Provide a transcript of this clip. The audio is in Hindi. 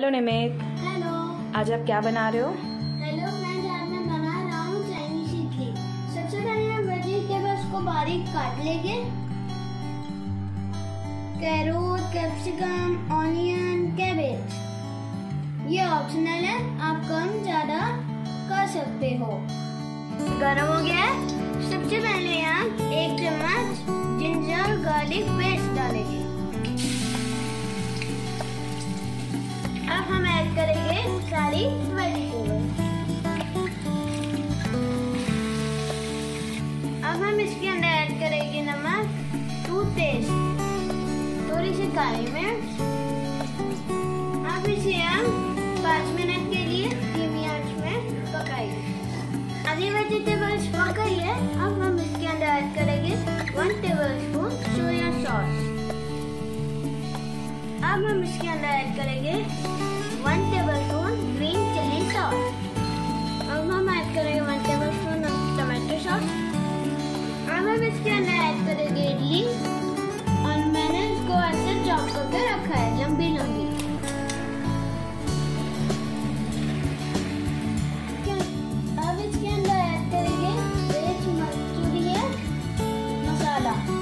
हेलो निमित हेलो। आज आप क्या बना रहे हो? हेलो मैं आज मैं बना रहा हूँ चाइनीज़ इडली। सबसे पहले हम वेजिटेबल्स को बारीक काट लेंगे। Carrot capsicum onion cabbage. ये ऑप्शनल है आप कम ज़्यादा कर सकते हो। गरम हो गया है? अब हम इसके अंदर ऐड करेंगे नमक टूथ टेस्ट थोड़ी सी काली मिर्च। अब इसे हम पाँच मिनट के लिए धीमी आँच में पकाएँगे। आधी वेजिटेबल्स पक है, अब हम इसके अंदर ऐड करेंगे one tablespoon soya sauce अब हम इसके अंदर ऐड करेंगे one tablespoon green chilli sauce अब हम ऐड करेंगे one tablespoon tomato sauce अब हम इसके अंदर ऐड करेंगे इडली और मैंने इसको ऐसे चॉप करके रखा है लंबी लंबी अब इसके अंदर ऐड करेंगे मसाला